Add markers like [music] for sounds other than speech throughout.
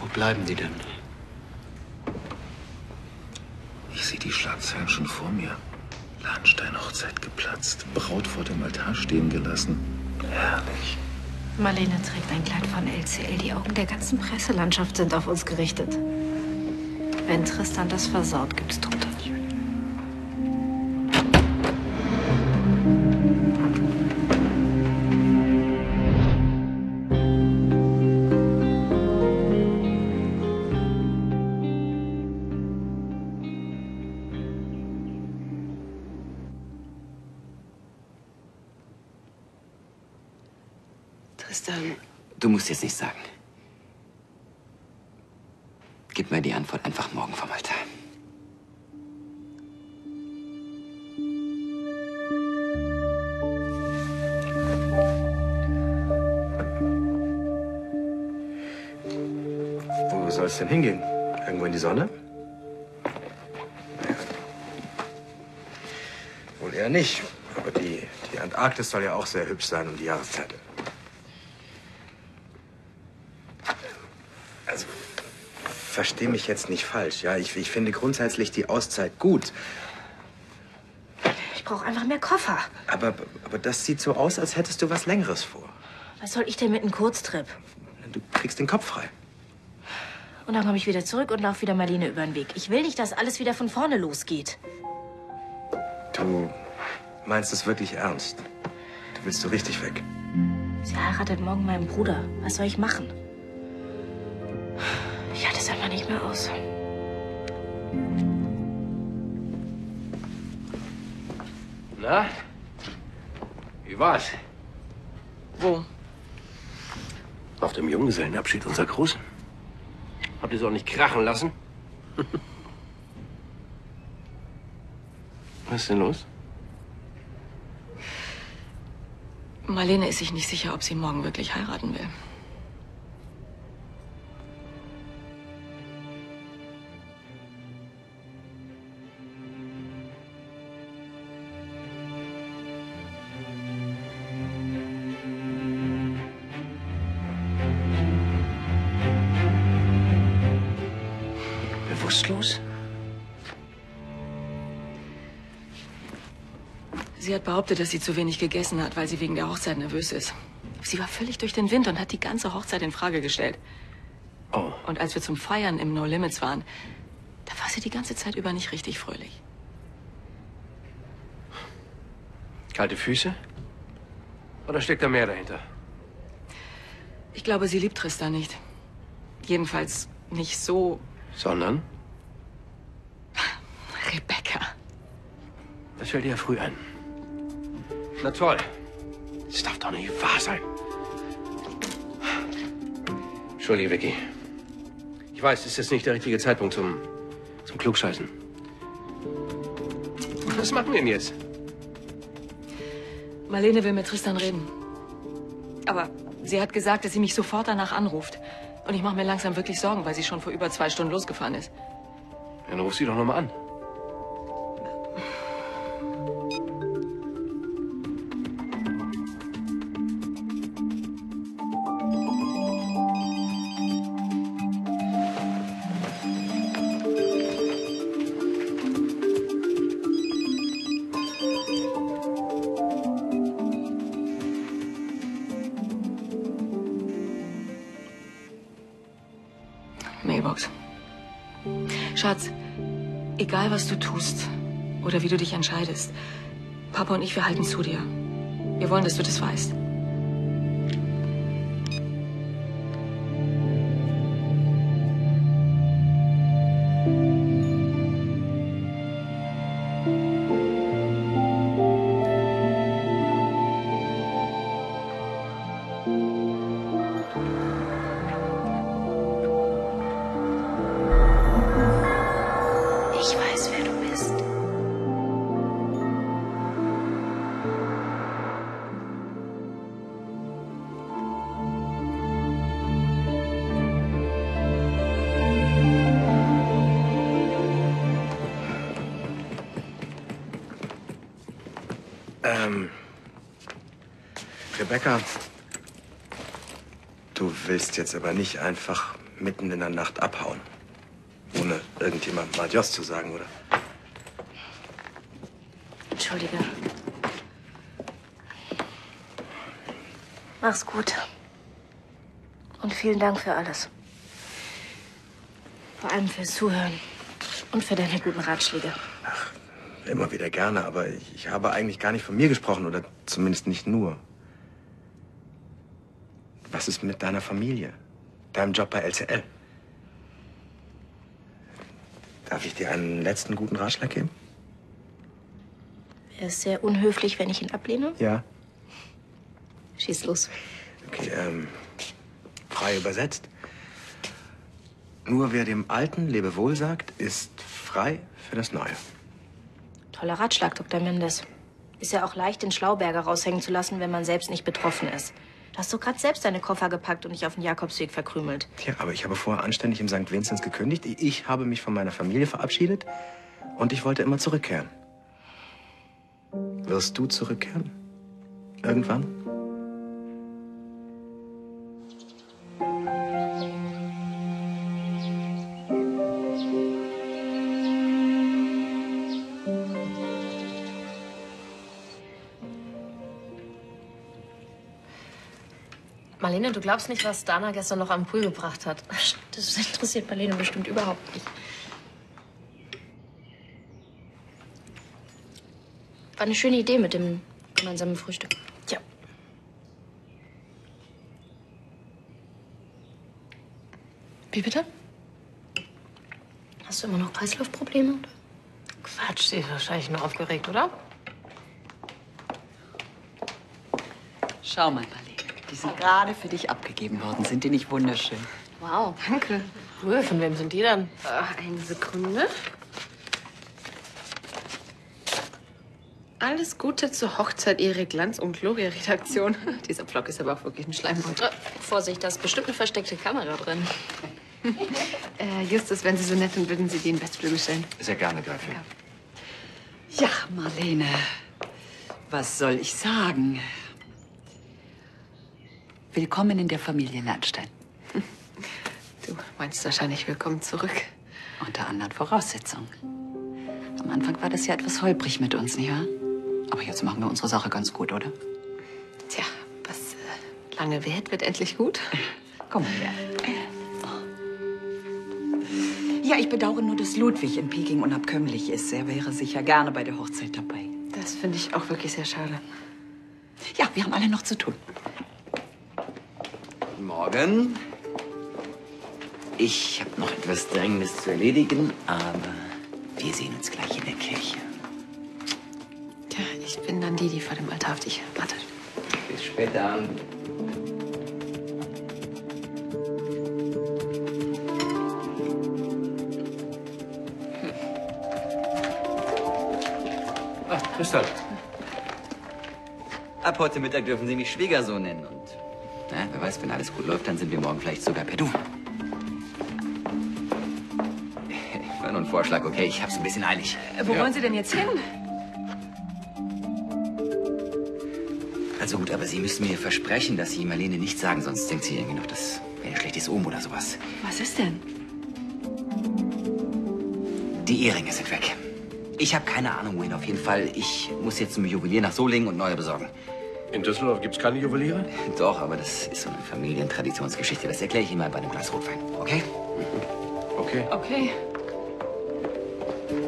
Wo bleiben die denn? Ich sehe die Schlagzeilen schon vor mir. Lahnstein-Hochzeit geplatzt, Braut vor dem Altar stehen gelassen. Herrlich. Marlene trägt ein Kleid von LCL. Die Augen der ganzen Presselandschaft sind auf uns gerichtet. Wenn Tristan das versaut, gibt's Tote. Tristan, du musst jetzt nichts sagen. Gib mir die Antwort einfach morgen vom Altar. Wo soll es denn hingehen? Irgendwo in die Sonne? Naja. Wohl eher nicht. Aber die, die Antarktis soll ja auch sehr hübsch sein um die Jahreszeit. Also, versteh mich jetzt nicht falsch. Ja, ich, ich finde grundsätzlich die Auszeit gut. Ich brauche einfach mehr Koffer. Aber, aber das sieht so aus, als hättest du was Längeres vor. Was soll ich denn mit einem Kurztrip? Du kriegst den Kopf frei. Und dann komme ich wieder zurück und laufe wieder Marlene über den Weg. Ich will nicht, dass alles wieder von vorne losgeht. Du meinst es wirklich ernst? Du willst so richtig weg. Sie heiratet morgen meinen Bruder. Was soll ich machen? Ich halte es einfach nicht mehr aus. Na? Wie war's? Wo? Auf dem Junggesellenabschied unserer Großen. Habt ihr es auch nicht krachen lassen? [laughs] Was ist denn los? Marlene ist sich nicht sicher, ob sie morgen wirklich heiraten will. Bewusstlos? Sie hat behauptet, dass sie zu wenig gegessen hat, weil sie wegen der Hochzeit nervös ist. Sie war völlig durch den Wind und hat die ganze Hochzeit in Frage gestellt. Oh. Und als wir zum Feiern im No Limits waren, da war sie die ganze Zeit über nicht richtig fröhlich. Kalte Füße? Oder steckt da mehr dahinter? Ich glaube, sie liebt Tristan nicht. Jedenfalls nicht so. Sondern? Rebecca. Fällt dir ja früh ein. Na toll. Das darf doch nicht wahr sein. Entschuldige, Vicky. Ich weiß, es ist jetzt nicht der richtige Zeitpunkt zum, zum Klugscheißen. Was machen wir denn jetzt? Marlene will mit Tristan reden. Aber sie hat gesagt, dass sie mich sofort danach anruft. Und ich mache mir langsam wirklich Sorgen, weil sie schon vor über zwei Stunden losgefahren ist. Dann ruf sie doch noch mal an. Schatz, egal was du tust oder wie du dich entscheidest, Papa und ich, wir halten zu dir. Wir wollen, dass du das weißt. Rebecca, du willst jetzt aber nicht einfach mitten in der Nacht abhauen, ohne irgendjemandem Adios zu sagen, oder? Entschuldige. Mach's gut. Und vielen Dank für alles. Vor allem fürs Zuhören. Und für deine guten Ratschläge. Immer wieder gerne, aber ich, ich habe eigentlich gar nicht von mir gesprochen, oder zumindest nicht nur. Was ist mit deiner Familie? Deinem Job bei LCL? Darf ich dir einen letzten guten Ratschlag geben? Er ist sehr unhöflich, wenn ich ihn ablehne. Ja. Schieß los. Okay, ähm, frei übersetzt. Nur wer dem Alten Lebewohl sagt, ist frei für das Neue. Toller Ratschlag, Dr. Mendes. Ist ja auch leicht, den Schlauberger raushängen zu lassen, wenn man selbst nicht betroffen ist. Du hast doch gerade selbst deine Koffer gepackt und dich auf den Jakobsweg verkrümelt. Tja, aber ich habe vorher anständig im St. Vinzenz gekündigt. Ich habe mich von meiner Familie verabschiedet und ich wollte immer zurückkehren. Wirst du zurückkehren? Irgendwann? Marlene, du glaubst nicht, was Dana gestern noch am Pool gebracht hat. Das interessiert Marlene bestimmt überhaupt nicht. War eine schöne Idee mit dem gemeinsamen Frühstück. Ja. Wie bitte? Hast du immer noch Kreislaufprobleme? oder? Quatsch, sie ist wahrscheinlich nur aufgeregt, oder? Schau mal, Marlene. Die sind gerade für dich abgegeben worden. Sind die nicht wunderschön? Wow, danke. Cool, von wem sind die dann? Äh, eine Sekunde. Alles Gute zur Hochzeit, Ihre Glanz- und Gloria-Redaktion. [laughs] Dieser Vlog ist aber auch wirklich ein Schleimbeutel. Äh, Vorsicht, da ist bestimmt eine versteckte Kamera drin. [laughs] Äh, Justus, wenn Sie so nett sind, würden Sie die in den Westflügel stellen. Sehr gerne, Gräfin. Ja, Marlene. Was soll ich sagen? Willkommen in der Familie Landstein. Du meinst wahrscheinlich willkommen zurück. Unter anderen Voraussetzungen. Am Anfang war das ja etwas holprig mit uns, nicht wahr? Aber jetzt machen wir unsere Sache ganz gut, oder? Tja, was äh, lange währt, wird endlich gut. Komm her. Ja, ich bedauere nur, dass Ludwig in Peking unabkömmlich ist. Er wäre sicher gerne bei der Hochzeit dabei. Das finde ich auch wirklich sehr schade. Ja, wir haben alle noch zu tun. Guten Morgen. Ich habe noch etwas Dringendes zu erledigen, aber wir sehen uns gleich in der Kirche. Tja, ich bin dann die, die vor dem Altar auf dich wartet. Bis später Abend. Ah, Tristan. Ab heute Mittag dürfen Sie mich Schwiegersohn nennen. Na, wer weiß, wenn alles gut läuft, dann sind wir morgen vielleicht sogar per Du. [laughs] War nur ein Vorschlag, okay? Ich hab's ein bisschen eilig. Äh, wo wollen Sie denn jetzt hin? Also gut, aber Sie müssen mir versprechen, dass Sie Marlene nichts sagen, sonst denkt sie irgendwie noch, das wäre ein schlechtes Ohm oder sowas. Was ist denn? Die Eheringe sind weg. Ich habe keine Ahnung, wohin. Auf jeden Fall, ich muss jetzt zum Juwelier nach Solingen und neue besorgen. In Düsseldorf gibt's keine Juweliere? [laughs] Doch, aber das ist so eine Familientraditionsgeschichte. Das erkläre ich Ihnen mal bei einem Glas Rotwein, okay? Okay. Okay.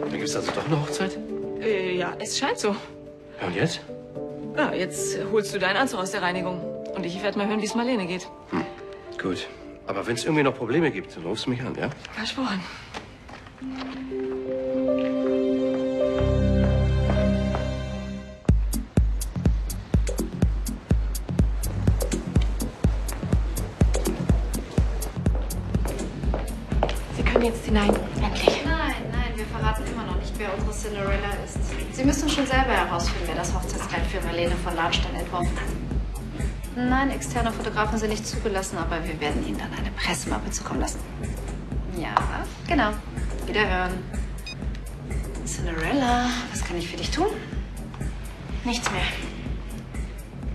Dann gibt's also doch eine Hochzeit? Äh, ja, es scheint so. Ja, und jetzt? Ja, jetzt holst du deinen Anzug aus der Reinigung. Und ich werde mal hören, wie es Marlene geht. Gut. Aber wenn es irgendwie noch Probleme gibt, dann rufst du mich an, ja? Versprochen. Jetzt hinein. Endlich. Nein, nein, wir verraten immer noch nicht, wer unsere Cinderella ist. Sie müssen schon selber herausfinden, wer das Hochzeitskleid für Marlene von Lahnstein entworfen hat. Nein, externe Fotografen sind nicht zugelassen, aber wir werden Ihnen dann eine Pressemappe zukommen lassen. Ja, genau. Wiederhören. Cinderella, was kann ich für dich tun? Nichts mehr.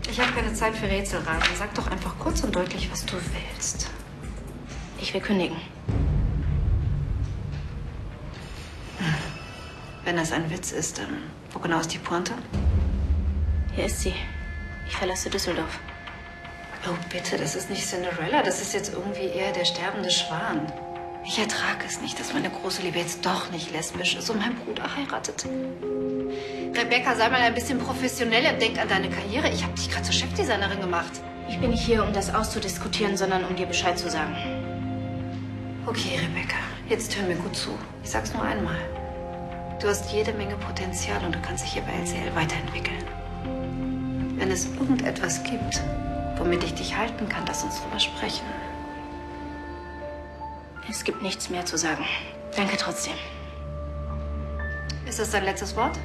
Ich habe keine Zeit für Rätselraten. Sag doch einfach kurz und deutlich, was du willst. Ich will kündigen. Wenn das ein Witz ist, dann wo genau ist die Pointe? Hier ist sie. Ich verlasse Düsseldorf. Oh, bitte, das ist nicht Cinderella. Das ist jetzt irgendwie eher der sterbende Schwan. Ich ertrage es nicht, dass meine große Liebe jetzt doch nicht lesbisch ist und mein Bruder heiratet. Rebecca, sei mal ein bisschen professioneller. Denk an deine Karriere. Ich habe dich gerade zur Chefdesignerin gemacht. Ich bin nicht hier, um das auszudiskutieren, sondern um dir Bescheid zu sagen. Okay, Rebecca, jetzt hör mir gut zu. Ich sag's nur einmal. Du hast jede Menge Potenzial und du kannst dich hier bei LCL weiterentwickeln. Wenn es irgendetwas gibt, womit ich dich halten kann, lass uns drüber sprechen. Es gibt nichts mehr zu sagen. Danke trotzdem. Ist das dein letztes Wort?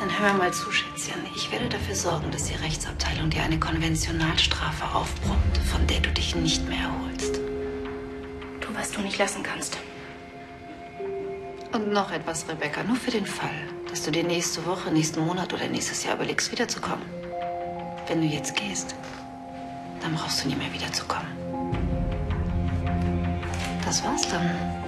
Dann hör mal zu, Schätzchen. Ich werde dafür sorgen, dass die Rechtsabteilung dir eine Konventionalstrafe aufbrummt, von der du dich nicht mehr erholst. Tu, was du nicht lassen kannst. Und noch etwas, Rebecca, nur für den Fall, dass du dir nächste Woche, nächsten Monat oder nächstes Jahr überlegst, wiederzukommen. Wenn du jetzt gehst, dann brauchst du nie mehr wiederzukommen. Das war's dann.